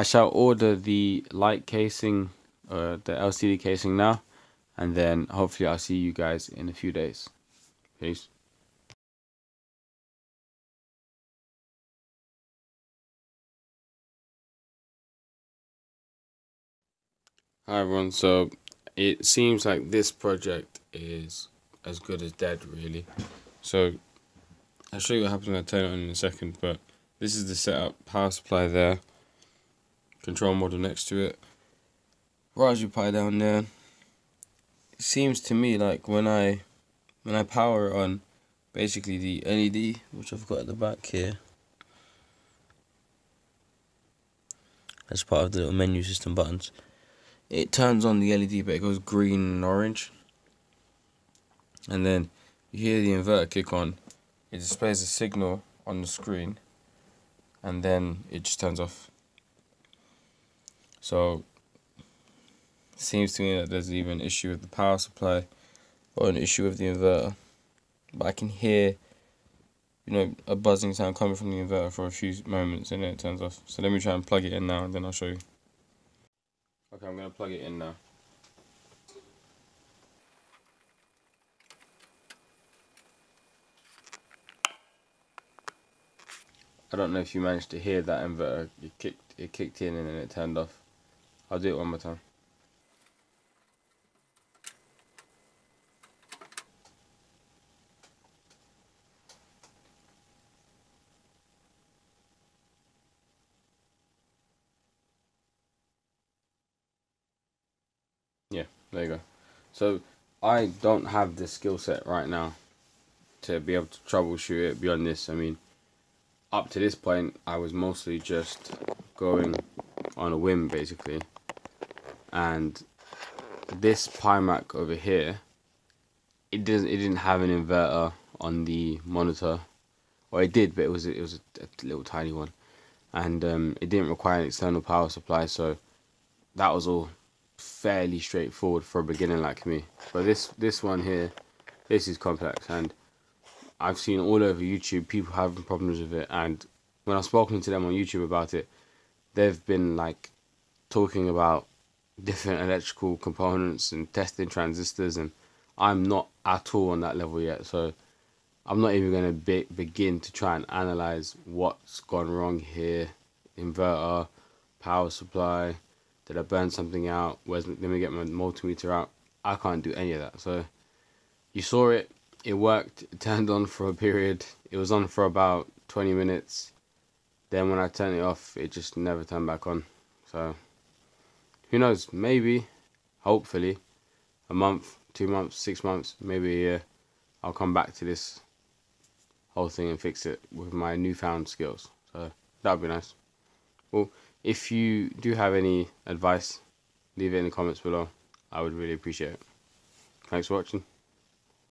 I shall order the light casing, uh, the LCD casing now, and then hopefully I'll see you guys in a few days. Peace. Hi everyone, so it seems like this project is as good as dead really. So I'll show you what happens when I turn it on in a second, but this is the setup, power supply there, control model next to it, Raspberry Pi down there. It seems to me like when I when I power on basically the LED, which I've got at the back here, as part of the little menu system buttons, it turns on the LED but it goes green and orange. And then you hear the inverter kick on, it displays a signal on the screen and then it just turns off. So seems to me that there's even an issue with the power supply or an issue with the inverter. But I can hear you know a buzzing sound coming from the inverter for a few moments and then it turns off. So let me try and plug it in now and then I'll show you. Okay, I'm gonna plug it in now. I don't know if you managed to hear that inverter. It kicked, it kicked in and then it turned off. I'll do it one more time. Yeah, there you go. So I don't have the skill set right now to be able to troubleshoot it beyond this. I mean, up to this point, I was mostly just going on a whim, basically. And this Pimac over here, it doesn't. It didn't have an inverter on the monitor. or it did, but it was it was a, a little tiny one, and um, it didn't require an external power supply. So that was all fairly straightforward for a beginner like me. But this this one here, this is complex, and I've seen all over YouTube people having problems with it, and when I've spoken to them on YouTube about it, they've been like talking about different electrical components and testing transistors, and I'm not at all on that level yet. So I'm not even going to be begin to try and analyze what's gone wrong here. Inverter, power supply, did I burn something out? Where's let me get my multimeter out? I can't do any of that. So you saw it it worked. It turned on for a period. It was on for about 20 minutes. Then when I turned it off, it just never turned back on. So who knows? Maybe, hopefully, a month, two months, six months, maybe a year, I'll come back to this whole thing and fix it with my newfound skills. So that would be nice. Well, if you do have any advice, leave it in the comments below. I would really appreciate it. Thanks for watching.